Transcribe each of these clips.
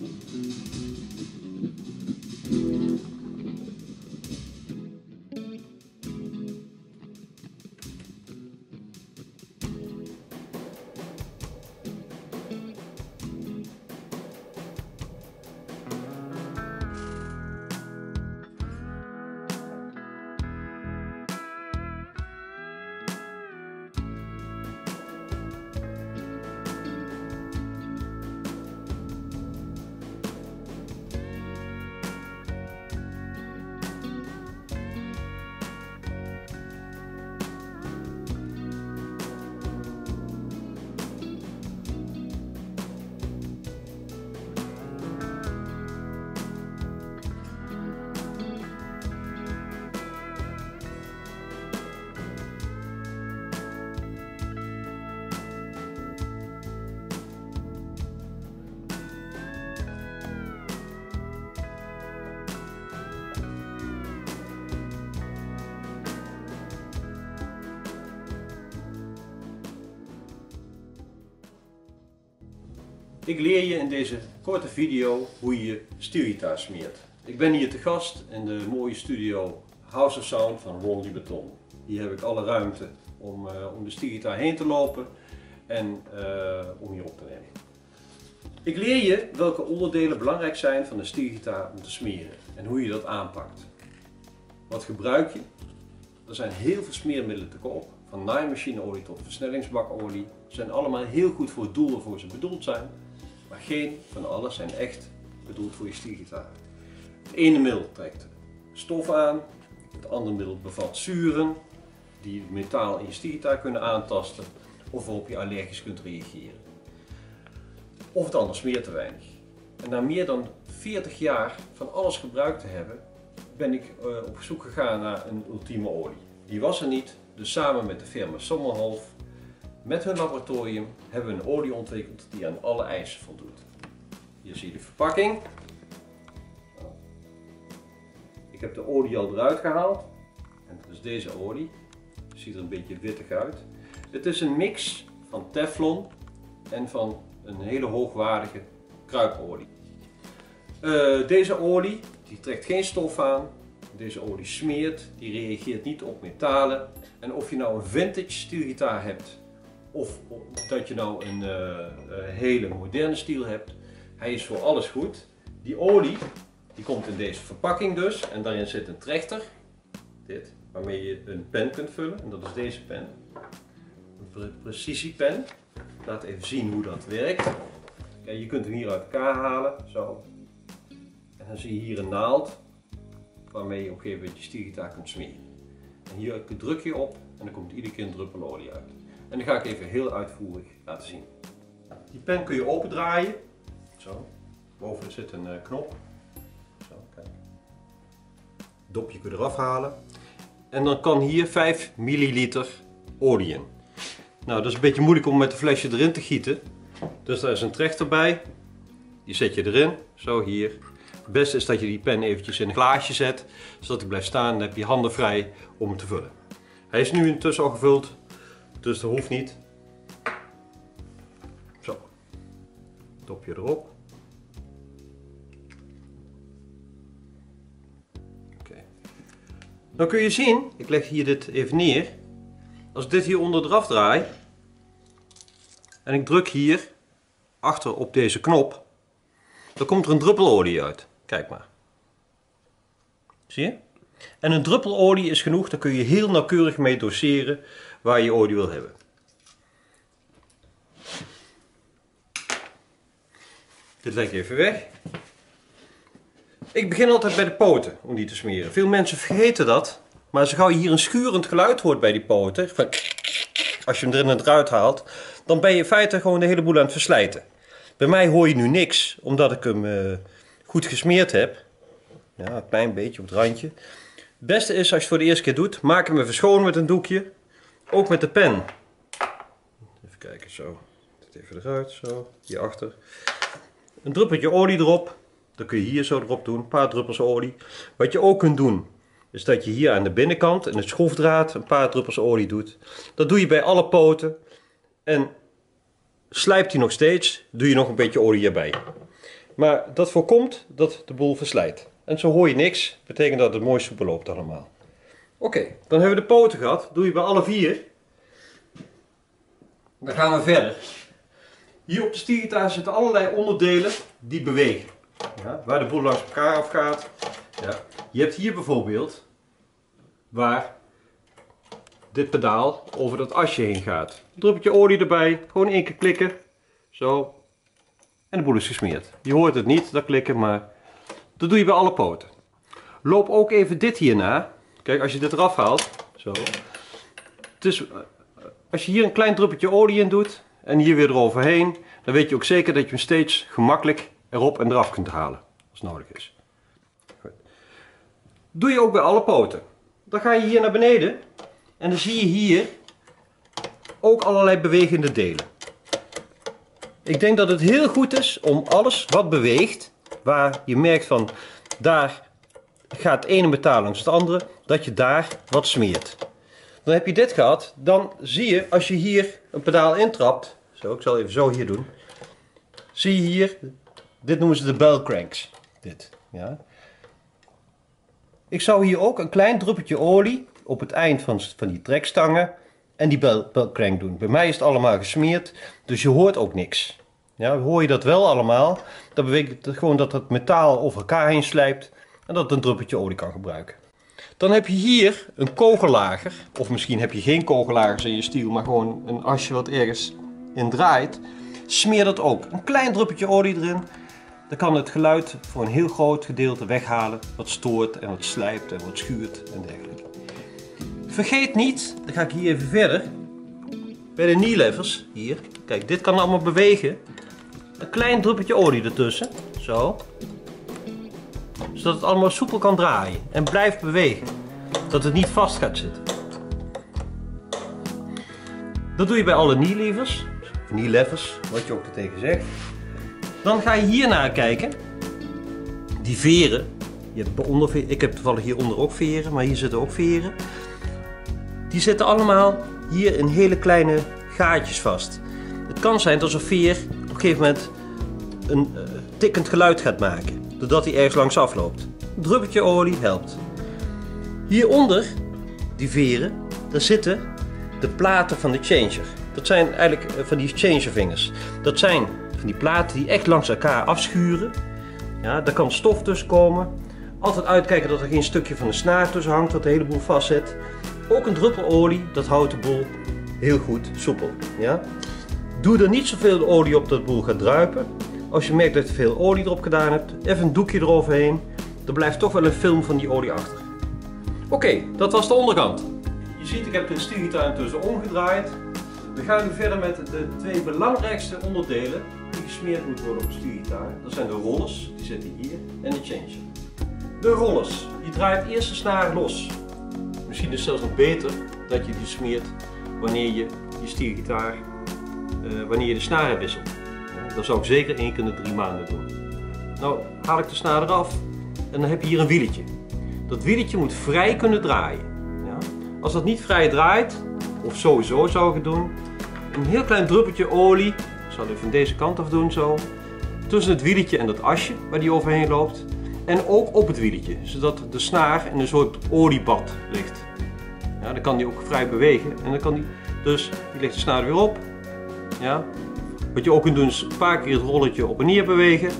Música Ik leer je in deze korte video hoe je stiergitaar smeert. Ik ben hier te gast in de mooie studio House of Sound van Ron Beton. Hier heb ik alle ruimte om, uh, om de stiergitaar heen te lopen en uh, om hier op te nemen. Ik leer je welke onderdelen belangrijk zijn van de stiergitaar om te smeren en hoe je dat aanpakt. Wat gebruik je? Er zijn heel veel smeermiddelen te koop, van naaimachineolie tot versnellingsbakolie. Ze zijn allemaal heel goed voor het doel waarvoor ze bedoeld zijn, geen van alles zijn echt bedoeld voor je stiergitaar. Het ene middel trekt stof aan, het andere middel bevat zuren die metaal in je stiergitaar kunnen aantasten of waarop je allergisch kunt reageren. Of het anders smeert te weinig. En na meer dan 40 jaar van alles gebruikt te hebben, ben ik uh, op zoek gegaan naar een ultieme olie. Die was er niet, dus samen met de firma Sommerhof, met hun laboratorium, hebben we een olie ontwikkeld die aan alle eisen voldoet. Hier zie je de verpakking. Ik heb de olie al eruit gehaald. En dat is deze olie. Ziet er een beetje wittig uit. Het is een mix van teflon en van een hele hoogwaardige kruipolie. Uh, deze olie die trekt geen stof aan, deze olie smeert, die reageert niet op metalen. En of je nou een vintage stielgitaar hebt of dat je nou een uh, hele moderne stiel hebt, hij is voor alles goed. Die olie die komt in deze verpakking dus en daarin zit een trechter, dit, waarmee je een pen kunt vullen en dat is deze pen. Een precisiepen. Laat even zien hoe dat werkt. Kijk, je kunt hem hier uit elkaar halen, zo. En dan zie je hier een naald waarmee je op een gegeven moment je stiergitaar kunt smeren. En hier druk je op en dan komt iedere keer een druppel olie uit. En dan ga ik even heel uitvoerig laten zien. Die pen kun je opendraaien. Zo. Boven zit een uh, knop. Zo, kijk. Dopje kun je eraf halen. En dan kan hier 5 milliliter olie in. Nou, dat is een beetje moeilijk om met een flesje erin te gieten. Dus daar is een trechter bij. Die zet je erin. Zo hier. Het beste is dat je die pen eventjes in een glaasje zet, zodat hij blijft staan. Dan heb je handen vrij om hem te vullen. Hij is nu intussen al gevuld, dus dat hoeft niet. Zo. Topje erop. Oké. Dan kun je zien, ik leg hier dit even neer. Als ik dit hier onder eraf draai en ik druk hier achter op deze knop, dan komt er een druppel olie uit. Kijk maar. Zie je? En een druppel olie is genoeg, daar kun je heel nauwkeurig mee doseren waar je olie wil hebben. Dit leg ik even weg. Ik begin altijd bij de poten om die te smeren. Veel mensen vergeten dat, maar als gauw je hier een schurend geluid hoort bij die poten, als je hem erin en eruit haalt, dan ben je in feite gewoon de hele boel aan het verslijten. Bij mij hoor je nu niks, omdat ik hem uh, goed gesmeerd heb. Ja, een klein beetje op het randje. Het beste is als je het voor de eerste keer doet, maak hem even schoon met een doekje. Ook met de pen. Even kijken, zo. Dit even eruit, zo. Hierachter. Een druppeltje olie erop. Dat kun je hier zo erop doen, een paar druppels olie. Wat je ook kunt doen, is dat je hier aan de binnenkant in het schroefdraad een paar druppels olie doet. Dat doe je bij alle poten. En slijpt hij nog steeds, doe je nog een beetje olie erbij. Maar dat voorkomt dat de boel verslijt. En zo hoor je niks, betekent dat het mooi soepel loopt allemaal. Oké, dan hebben we de poten gehad. Doe je bij alle vier. Dan gaan we verder. Hier op de stiergitaar zitten allerlei onderdelen die bewegen. Ja, waar de boel langs elkaar afgaat. Ja. Je hebt hier bijvoorbeeld waar dit pedaal over dat asje heen gaat. Een druppeltje olie erbij, gewoon één keer klikken. Zo. En de boel is gesmeerd. Je hoort het niet, dat klikken, maar dat doe je bij alle poten. Loop ook even dit hierna. Kijk, als je dit eraf haalt, zo. Dus als je hier een klein druppeltje olie in doet en hier weer eroverheen, dan weet je ook zeker dat je hem steeds gemakkelijk erop en eraf kunt halen, als nodig is. Goed. Doe je ook bij alle poten. Dan ga je hier naar beneden en dan zie je hier ook allerlei bewegende delen. Ik denk dat het heel goed is om alles wat beweegt, waar je merkt van daar gaat het ene metaal langs het andere, dat je daar wat smeert. Dan heb je dit gehad, dan zie je als je hier een pedaal intrapt, zo ik zal even zo hier doen, zie je hier, dit noemen ze de bell cranks. Dit, ja. Ik zou hier ook een klein druppeltje olie op het eind van, van die trekstangen en die bell, crank doen. Bij mij is het allemaal gesmeerd, dus je hoort ook niks. Ja, hoor je dat wel allemaal, dan betekent gewoon dat het metaal over elkaar heen slijpt en dat het een druppeltje olie kan gebruiken. Dan heb je hier een kogellager, of misschien heb je geen kogellagers in je stiel, maar gewoon een asje wat ergens in draait. Smeer dat ook. Een klein druppeltje olie erin. Dan kan het geluid voor een heel groot gedeelte weghalen wat stoort en wat slijpt en wat schuurt en dergelijke. Vergeet niet, dan ga ik hier even verder, bij de knee hier, kijk dit kan allemaal bewegen. Een klein druppeltje olie ertussen, zo zodat het allemaal soepel kan draaien en blijft bewegen. Dat het niet vast gaat zitten. Dat doe je bij alle knee levers, knee levers, wat je ook er tegen zegt. Dan ga je hiernaar kijken. Die veren, je hebt onder, ik heb toevallig hieronder ook veren, maar hier zitten ook veren. Die zitten allemaal hier in hele kleine gaatjes vast. Het kan zijn dat zo'n veer op een gegeven moment een uh, tikkend geluid gaat maken doordat hij ergens langs afloopt. Een druppeltje olie helpt. Hieronder, die veren, daar zitten de platen van de changer. Dat zijn eigenlijk eh, van die changervingers. Dat zijn van die platen die echt langs elkaar afschuren. Ja, daar kan stof tussen komen. Altijd uitkijken dat er geen stukje van de snaar tussen hangt dat de hele boel vast zit. Ook een druppel olie, dat houdt de boel heel goed soepel. Ja? Doe er niet zoveel olie op dat de boel gaat druipen. Als je merkt dat je veel olie erop gedaan hebt, even een doekje eroverheen. Er blijft toch wel een film van die olie achter. Oké, dat was de onderkant. Je ziet, ik heb de stuurgitaar intussen omgedraaid. We gaan nu verder met de twee belangrijkste onderdelen die gesmeerd moeten worden op de stuurgitaar. Dat zijn de rollers, die zitten hier, en de changer. De rollers, je draait eerst de snaar los. Misschien is het zelfs nog beter dat je die smeert wanneer je je stiergitaar, uh, wanneer je de snaren wisselt. Dat zou ik zeker één keer in de drie maanden doen. Nou haal ik de snaar eraf en dan heb je hier een wieletje. Dat wieletje moet vrij kunnen draaien. Ja? Als dat niet vrij draait, of sowieso zou ik het doen, een heel klein druppeltje olie, ik zal even van deze kant af doen zo, tussen het wieletje en dat asje waar die overheen loopt. En ook op het wieletje, zodat de snaar in een soort oliebad ligt. Ja, dan kan die ook vrij bewegen en dan kan die, dus die legt de snaar weer op. Ja, wat je ook kunt doen is een paar keer het rolletje op en neer bewegen.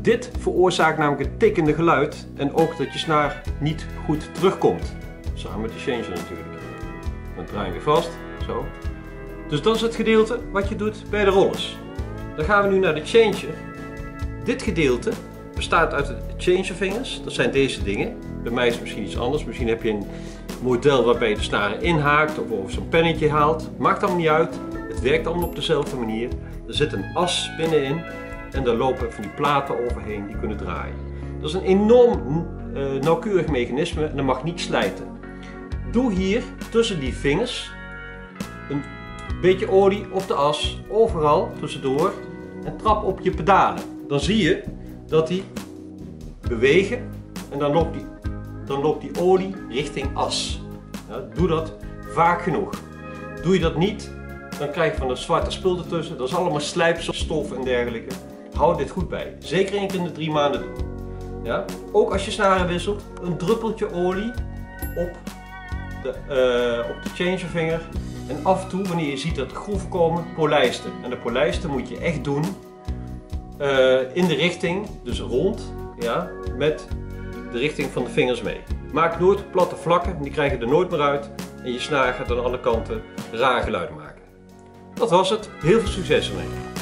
Dit veroorzaakt namelijk het tikkende geluid en ook dat je snaar niet goed terugkomt. Samen met de changer natuurlijk. Dan draai je weer vast, zo. Dus dat is het gedeelte wat je doet bij de rollers. Dan gaan we nu naar de changer. Dit gedeelte bestaat uit de changervingers. Dat zijn deze dingen. Bij mij is het misschien iets anders. Misschien heb je een model waarbij je de snaren inhaakt of, of zo'n pennetje haalt. Maakt allemaal niet uit. Het werkt allemaal op dezelfde manier. Er zit een as binnenin en daar lopen van die platen overheen die kunnen draaien. Dat is een enorm uh, nauwkeurig mechanisme en dat mag niet slijten. Doe hier tussen die vingers een beetje olie op de as, overal tussendoor en trap op je pedalen. Dan zie je dat die bewegen en dan loopt die, dan loopt die olie richting as. Doe dat vaak genoeg. Doe je dat niet, dan krijg je van dat zwarte spul ertussen. Dat is allemaal slijpstof en dergelijke. Houd dit goed bij. Zeker één keer in de drie maanden doen. Ja? Ook als je snaren wisselt, een druppeltje olie op de, uh, op de changervinger. En af en toe, wanneer je ziet dat er groeven komen, polijsten. En de polijsten moet je echt doen uh, in de richting, dus rond, ja, met de richting van de vingers mee. Maak nooit platte vlakken, die krijgen er nooit meer uit. En je snaar gaat aan alle kanten raar geluiden maken. Dat was het. Heel veel succes ermee.